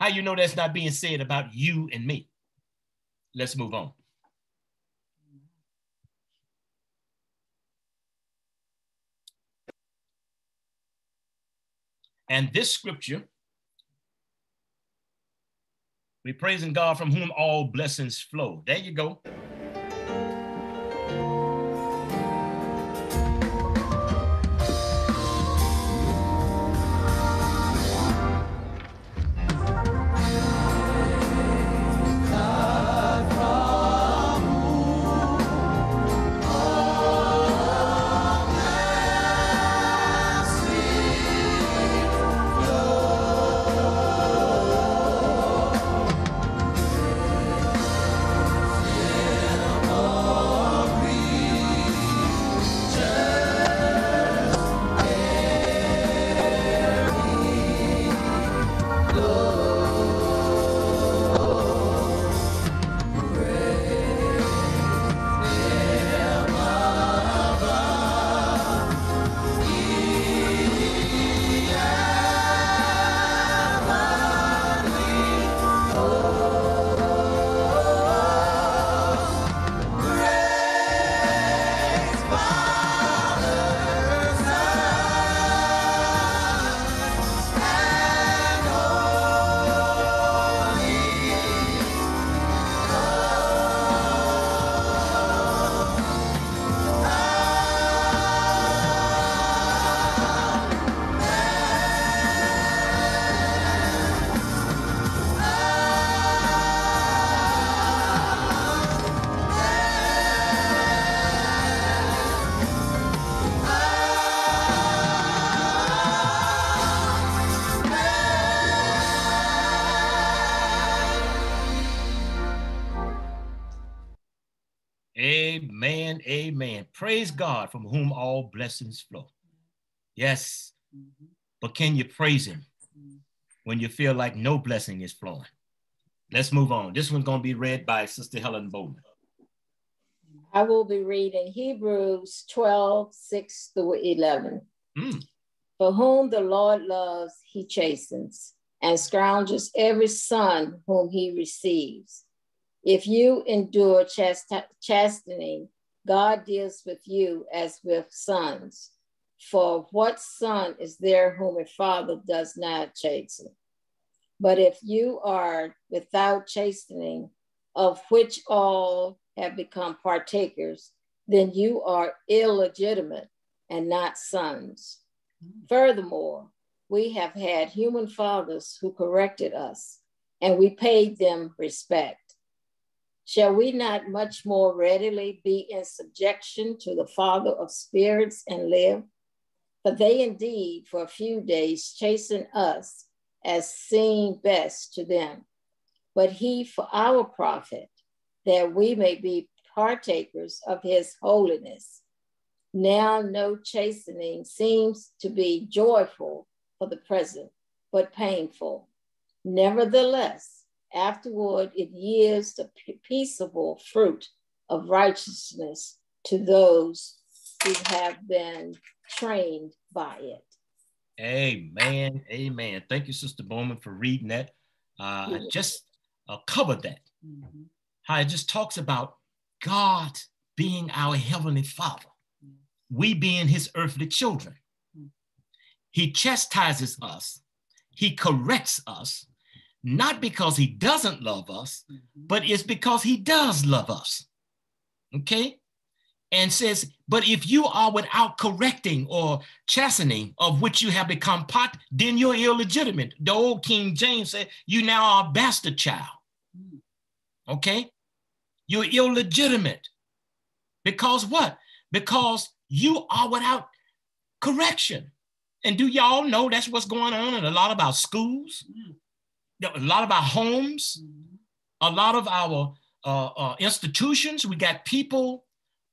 How you know that's not being said about you and me? Let's move on. And this scripture we praising God from whom all blessings flow. There you go. God from whom all blessings flow. Mm-hmm. Yes. Mm-hmm. But can you praise him mm-hmm. when you feel like no blessing is flowing? Let's move on. This one's going to be read by Sister Helen Bowman. I will be reading Hebrews 12, 6 through 11. Mm. For whom the Lord loves, he chastens, and scourges every son whom he receives. If you endure chast- chastening, God deals with you as with sons. For what son is there whom a father does not chasten? But if you are without chastening, of which all have become partakers, then you are illegitimate and not sons. Furthermore, we have had human fathers who corrected us, and we paid them respect. Shall we not much more readily be in subjection to the Father of spirits and live? For they indeed for a few days chasten us as seemed best to them, but he for our profit, that we may be partakers of his holiness. Now no chastening seems to be joyful for the present, but painful. Nevertheless, afterward it yields the peaceable fruit of righteousness to those who have been trained by it. Amen. Amen. Thank you, Sister Bowman, for reading that. Uh, I just uh, covered that. Mm-hmm. How it just talks about God being our Heavenly Father, we being His earthly children. He chastises us, He corrects us, not because He doesn't love us, mm-hmm. but it's because He does love us. Okay? and says, But if you are without correcting or chastening, of which you have become pot, then you're illegitimate. The old King James said, You now are a bastard child. Mm. Okay? You're illegitimate. Because what? Because you are without correction. And do y'all know that's what's going on in a lot of our schools, mm. A lot of our homes, a lot of our uh, uh, institutions? We got people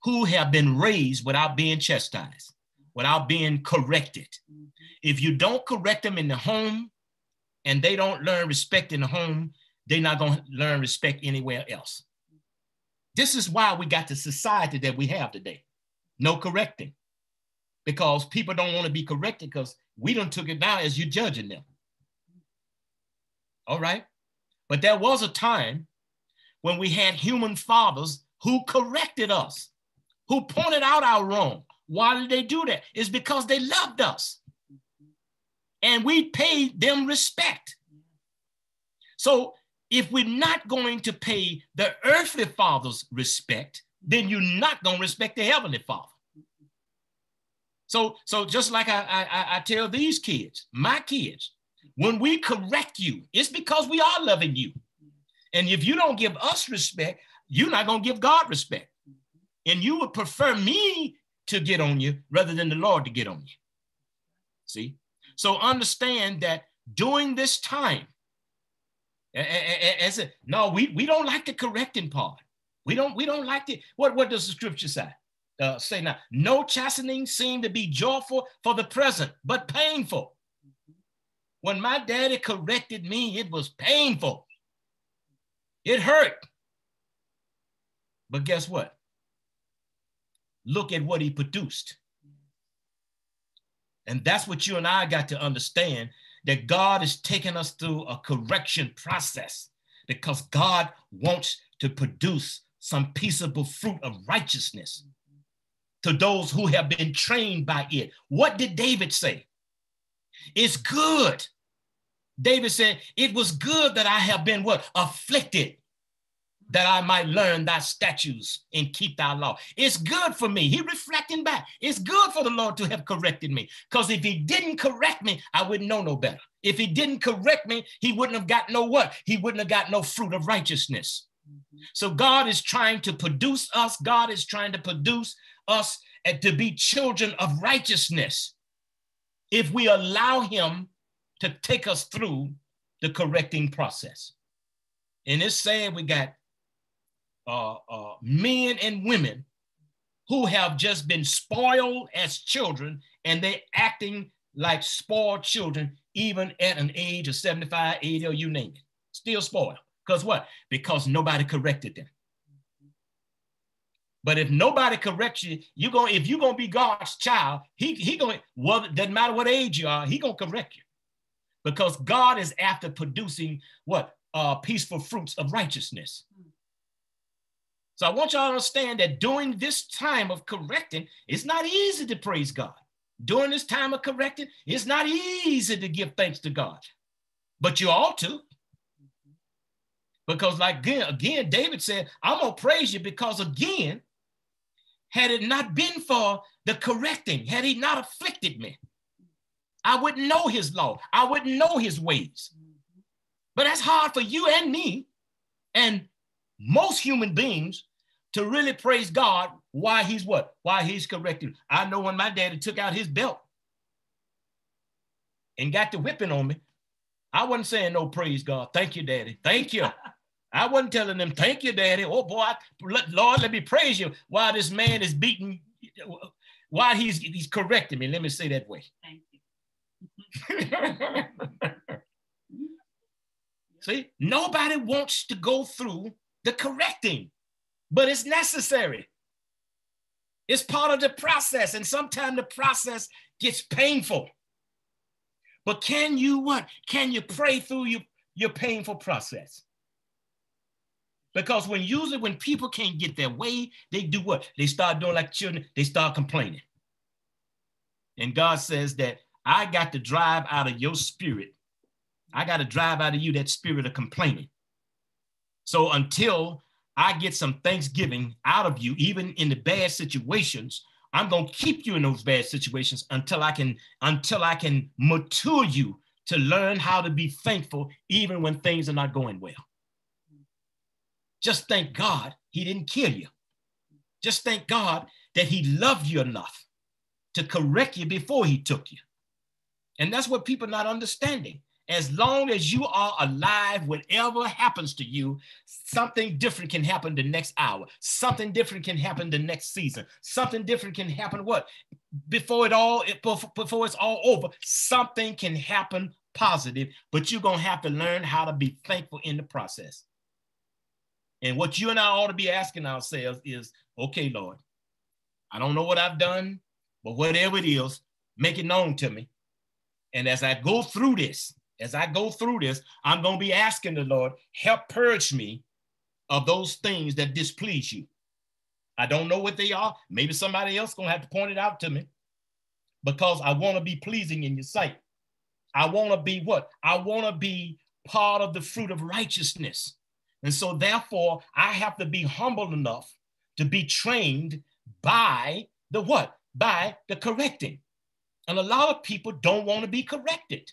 who have been raised without being chastised, without being corrected. If you don't correct them in the home and they don't learn respect in the home, they're not going to learn respect anywhere else. This is why we got the society that we have today. No correcting. Because people don't want to be corrected because we don't took it down as you judging them. All right. But there was a time when we had human fathers who corrected us, who pointed out our wrong. Why did they do that? It's because they loved us. And we paid them respect. So if we're not going to pay the earthly father's respect, then you're not going to respect the heavenly father. So, so just like I, I, I tell these kids, my kids, when we correct you, it's because we are loving you. And if you don't give us respect, you're not going to give God respect. And you would prefer me to get on you rather than the Lord to get on you. See? So understand that during this time, as a, no, we, we don't like the correcting part. We don't we don't like it. What, what does the scripture say? Uh, say now, no chastening seemed to be joyful for the present, but painful. When my daddy corrected me, it was painful. It hurt. But guess what? Look at what he produced. And that's what you and I got to understand that God is taking us through a correction process because God wants to produce some peaceable fruit of righteousness to those who have been trained by it. What did David say? It's good. David said, It was good that I have been what? Afflicted that I might learn thy statutes and keep thy law. It's good for me. He reflecting back. It's good for the Lord to have corrected me. Because if he didn't correct me, I wouldn't know no better. If he didn't correct me, he wouldn't have got no what? He wouldn't have got no fruit of righteousness. So God is trying to produce us. God is trying to produce us to be children of righteousness. If we allow him to take us through the correcting process. And it's saying we got uh, uh, men and women who have just been spoiled as children and they're acting like spoiled children even at an age of 75, 80, or you name it. Still spoiled. Because what? Because nobody corrected them. But if nobody corrects you, you going if you're gonna be God's child, he he going well, doesn't matter what age you are, he gonna correct you. Because God is after producing what uh peaceful fruits of righteousness. So I want y'all to understand that during this time of correcting, it's not easy to praise God. During this time of correcting, it's not easy to give thanks to God, but you ought to. Because, like again, again, David said, I'm gonna praise you because again, had it not been for the correcting, had he not afflicted me, I wouldn't know his law, I wouldn't know his ways. But that's hard for you and me and most human beings to really praise God why he's what? Why he's correcting. I know when my daddy took out his belt and got the whipping on me, I wasn't saying no praise God. Thank you, daddy. Thank you. I wasn't telling them, thank you, daddy. Oh boy, I, Lord, let me praise you while this man is beating, while he's he's correcting me. Let me say that way. Thank you. *laughs* See, nobody wants to go through the correcting but it's necessary. It's part of the process, and sometimes the process gets painful. But can you what? Can you pray through your, your painful process? Because when usually when people can't get their way, they do what? They start doing like children, they start complaining. And God says that I got to drive out of your spirit. I got to drive out of you that spirit of complaining. So until I get some thanksgiving out of you, even in the bad situations, I'm going to keep you in those bad situations until I can until I can mature you to learn how to be thankful even when things are not going well. Just thank God he didn't kill you. Just thank God that he loved you enough to correct you before he took you. And that's what people not understanding. As long as you are alive, whatever happens to you, something different can happen the next hour. Something different can happen the next season. Something different can happen what? Before it all, before it's all over, something can happen positive, but you're going to have to learn how to be thankful in the process. And what you and I ought to be asking ourselves is, okay, Lord, I don't know what I've done, but whatever it is, make it known to me. And as I go through this, as I go through this, I'm going to be asking the Lord, help purge me of those things that displease you. I don't know what they are. Maybe somebody else going to have to point it out to me because I want to be pleasing in your sight. I want to be what? I want to be part of the fruit of righteousness. And so, therefore, I have to be humble enough to be trained by the what? By the correcting. And a lot of people don't want to be corrected.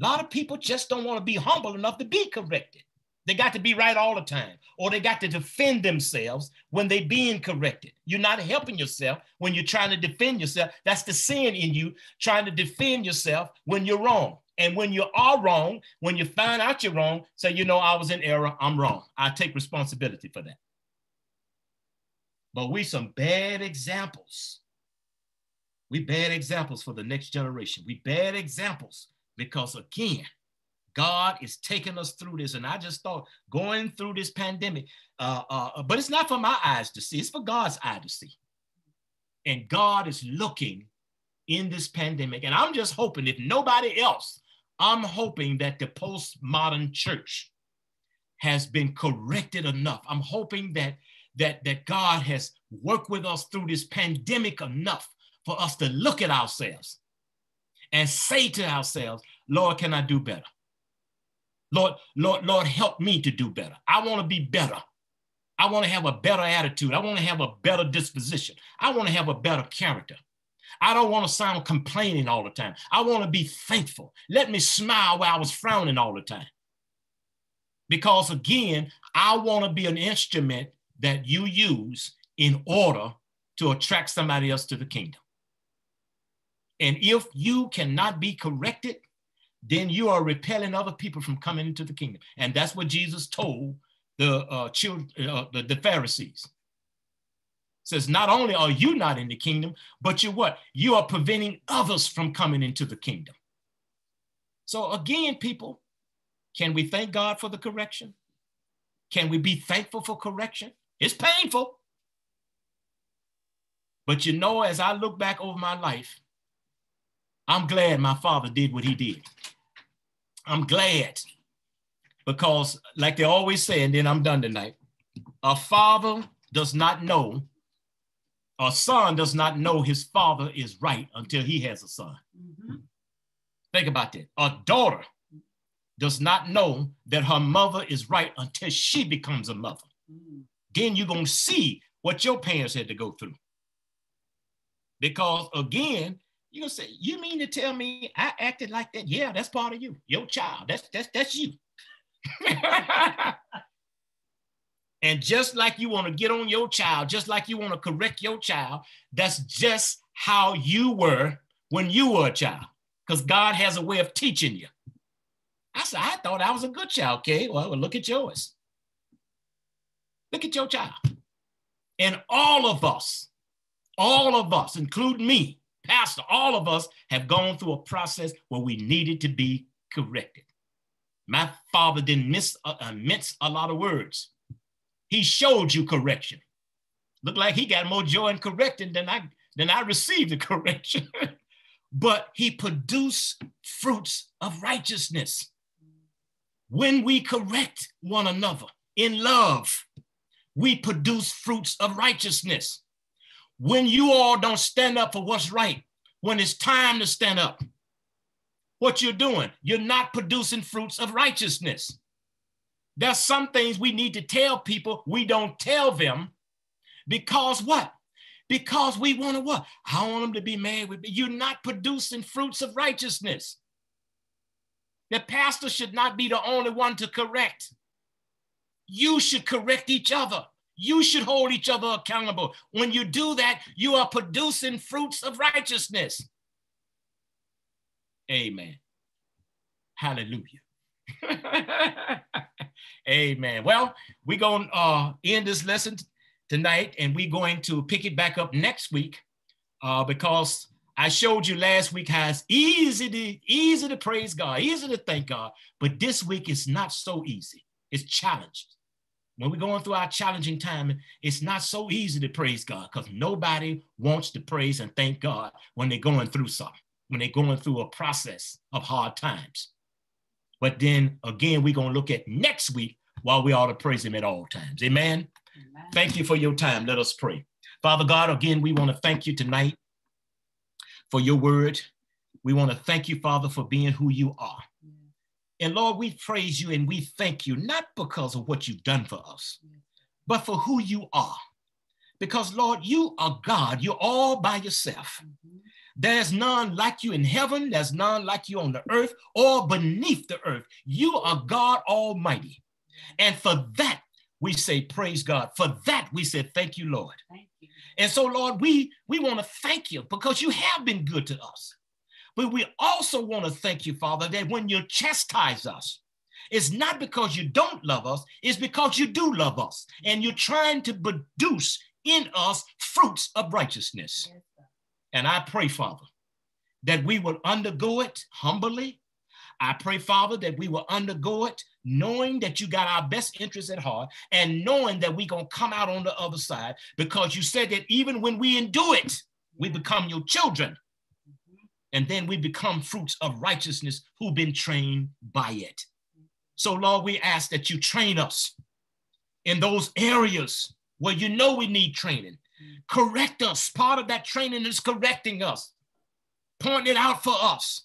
A lot of people just don't want to be humble enough to be corrected. They got to be right all the time, or they got to defend themselves when they being corrected. You're not helping yourself when you're trying to defend yourself. That's the sin in you, trying to defend yourself when you're wrong. And when you are wrong, when you find out you're wrong, say, you know, I was in error, I'm wrong. I take responsibility for that. But we some bad examples. We bad examples for the next generation. We bad examples because again, God is taking us through this. And I just thought going through this pandemic, uh, uh, but it's not for my eyes to see, it's for God's eye to see. And God is looking in this pandemic. And I'm just hoping, if nobody else, I'm hoping that the postmodern church has been corrected enough. I'm hoping that that that God has worked with us through this pandemic enough for us to look at ourselves and say to ourselves, Lord, can I do better? Lord, Lord, Lord, help me to do better. I want to be better. I want to have a better attitude. I want to have a better disposition. I want to have a better character. I don't want to sound complaining all the time. I want to be thankful. Let me smile while I was frowning all the time. Because again, I want to be an instrument that you use in order to attract somebody else to the kingdom. And if you cannot be corrected, then you are repelling other people from coming into the kingdom. And that's what Jesus told the uh, children, uh, the, the Pharisees. Says, not only are you not in the kingdom, but you're what? You are preventing others from coming into the kingdom. So again, people, can we thank God for the correction? Can we be thankful for correction? It's painful. But you know, as I look back over my life, I'm glad my father did what he did. I'm glad because, like they always say, and then I'm done tonight, a father does not know, a son does not know his father is right until he has a son. Mm-hmm. Think about that. A daughter does not know that her mother is right until she becomes a mother. Mm-hmm. Then you're going to see what your parents had to go through. Because again, you're gonna say, you mean to tell me I acted like that? Yeah, that's part of you, your child. That's that's that's you. *laughs* and just like you want to get on your child, just like you want to correct your child, that's just how you were when you were a child. Because God has a way of teaching you. I said, I thought I was a good child. Okay, well, look at yours. Look at your child. And all of us, all of us, including me, pastor, all of us have gone through a process where we needed to be corrected. My father didn't miss, uh, uh, mince a lot of words. He showed you correction. Looked like he got more joy in correcting than I than I received the *laughs* correction. but he produced fruits of righteousness. When we correct one another in love, we produce fruits of righteousness when you all don't stand up for what's right, when it's time to stand up, what you're doing, you're not producing fruits of righteousness. There's some things we need to tell people, we don't tell them because what? Because we want to what? I want them to be mad with me. You're not producing fruits of righteousness. The pastor should not be the only one to correct. You should correct each other. You should hold each other accountable. When you do that, you are producing fruits of righteousness. Amen. Hallelujah. *laughs* Amen. Well, we're going to uh, end this lesson tonight and we're going to pick it back up next week uh, because I showed you last week how it's easy to easy to praise God, easy to thank God, but this week it's not so easy. It's challenged. When we're going through our challenging time, it's not so easy to praise God because nobody wants to praise and thank God when they're going through something, when they're going through a process of hard times. But then again, we're going to look at next week while we ought to praise Him at all times. Amen. Amen. Thank you for your time. Let us pray. Father God, again, we want to thank you tonight for your word. We want to thank you, Father, for being who you are. And Lord, we praise you and we thank you, not because of what you've done for us, but for who you are. Because, Lord, you are God. You're all by yourself. Mm-hmm. There's none like you in heaven. There's none like you on the earth or beneath the earth. You are God Almighty. And for that, we say, Praise God. For that, we say, Thank you, Lord. Thank you. And so, Lord, we, we want to thank you because you have been good to us. But we also want to thank you, Father, that when you chastise us, it's not because you don't love us, it's because you do love us. And you're trying to produce in us fruits of righteousness. And I pray, Father, that we will undergo it humbly. I pray, Father, that we will undergo it knowing that you got our best interests at heart and knowing that we're going to come out on the other side because you said that even when we endure it, we become your children. And then we become fruits of righteousness who've been trained by it. So, Lord, we ask that you train us in those areas where you know we need training. Correct us. Part of that training is correcting us, pointing it out for us,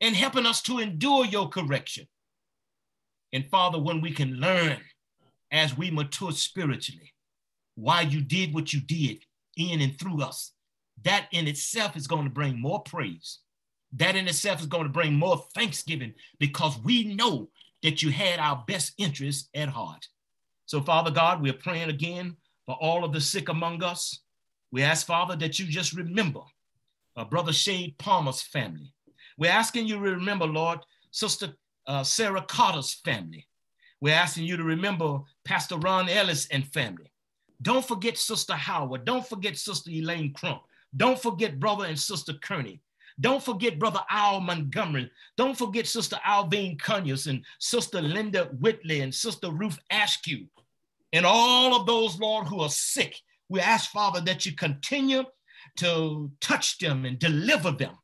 and helping us to endure your correction. And Father, when we can learn as we mature spiritually why you did what you did in and through us, that in itself is going to bring more praise. That in itself is going to bring more thanksgiving because we know that you had our best interests at heart. So, Father God, we're praying again for all of the sick among us. We ask, Father, that you just remember uh, Brother Shade Palmer's family. We're asking you to remember, Lord, Sister uh, Sarah Carter's family. We're asking you to remember Pastor Ron Ellis and family. Don't forget Sister Howard. Don't forget Sister Elaine Crump. Don't forget Brother and Sister Kearney. Don't forget Brother Al Montgomery. Don't forget Sister Alvine Conyers and Sister Linda Whitley and Sister Ruth Askew. And all of those, Lord, who are sick, we ask, Father, that you continue to touch them and deliver them.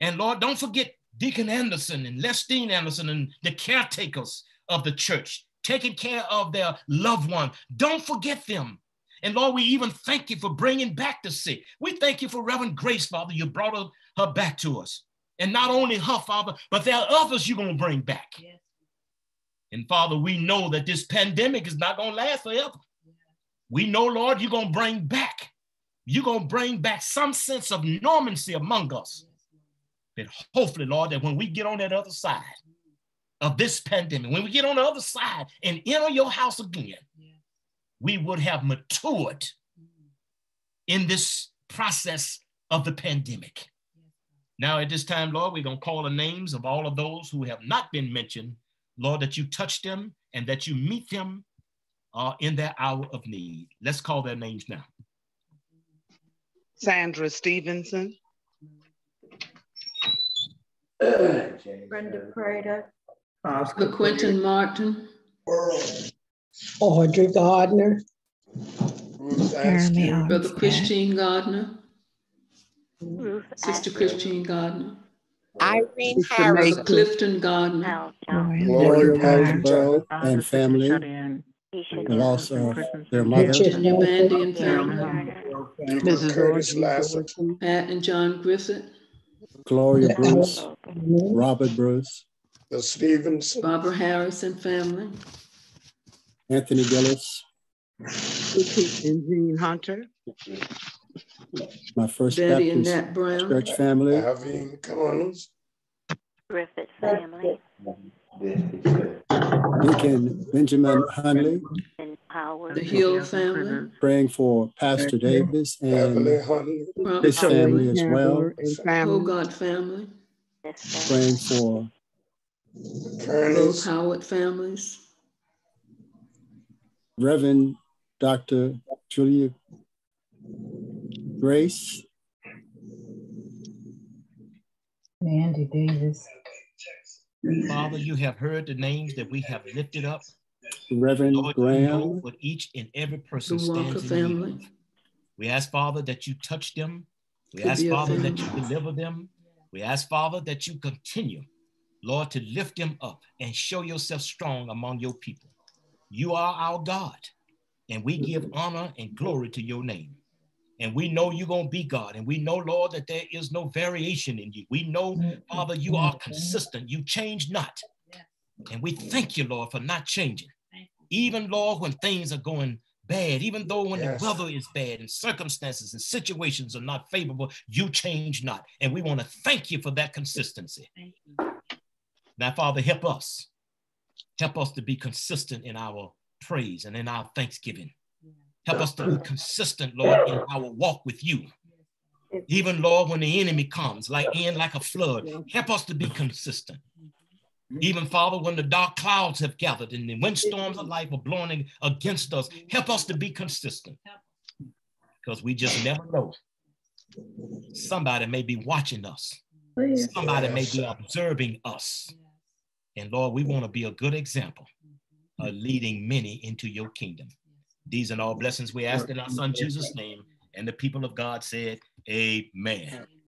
And Lord, don't forget Deacon Anderson and Lestine Anderson and the caretakers of the church, taking care of their loved one. Don't forget them. And Lord, we even thank you for bringing back the sick. We thank you for Reverend Grace, Father. You brought her, her back to us. And not only her, Father, but there are others you're going to bring back. Yes. And Father, we know that this pandemic is not going to last forever. We know, Lord, you're going to bring back, you're going to bring back some sense of normalcy among us. That hopefully, Lord, that when we get on that other side mm-hmm. of this pandemic, when we get on the other side and enter your house again, we would have matured mm-hmm. in this process of the pandemic. Now, at this time, Lord, we're going to call the names of all of those who have not been mentioned. Lord, that you touch them and that you meet them uh, in their hour of need. Let's call their names now. Sandra Stevenson. Brenda Prater. Oscar Quentin Martin. Earl. Audrey Gardner. Brother Christine Gardner. Sister Christine Gardner. Irene Harris. Brother Clifton Gardner. Gloria Harrisburg and family. And also their mother. Bandy and family. Mrs. Curtis Lasser. Pat and John Griffith. Gloria Bruce, Robert Bruce, the Stevens, Barbara Harris and family, Anthony Gillis, and Jean Hunter, my first Betty Baptist and Nat Brown, church family, Alvin Collins, Griffith family, Deacon Benjamin Hunley, The Hill family. Praying for Pastor Davis and his family as well. Hogard family. Praying for Both Howard families. Reverend Dr. Julia Grace. Mandy Davis. Father, you have heard the names that we have lifted up. Reverend Lord, you Graham. know what each and every person The Walker stands in family. of. We ask, Father, that you touch them. We Could ask, Father, that you deliver them. We ask, Father, that you continue, Lord, to lift them up and show yourself strong among your people. You are our God, and we give honor and glory to your name. And we know you're going to be God. And we know, Lord, that there is no variation in you. We know, Father, you are consistent. You change not. And we thank you, Lord, for not changing. Even, Lord, when things are going bad, even though when Yes. the weather is bad and circumstances and situations are not favorable, you change not. And we want to thank you for that consistency. Now, Father, help us. Help us to be consistent in our praise and in our thanksgiving. Help us to be consistent, Lord, in our walk with you. Even, Lord, when the enemy comes, like in like a flood, help us to be consistent. Even, Father, when the dark clouds have gathered and the windstorms of life are blowing against us, help us to be consistent. Because we just never know. Somebody may be watching us. Somebody may be observing us. And Lord, we want to be a good example of leading many into your kingdom. These and all blessings we ask in our son Jesus' name. And the people of God said, Amen.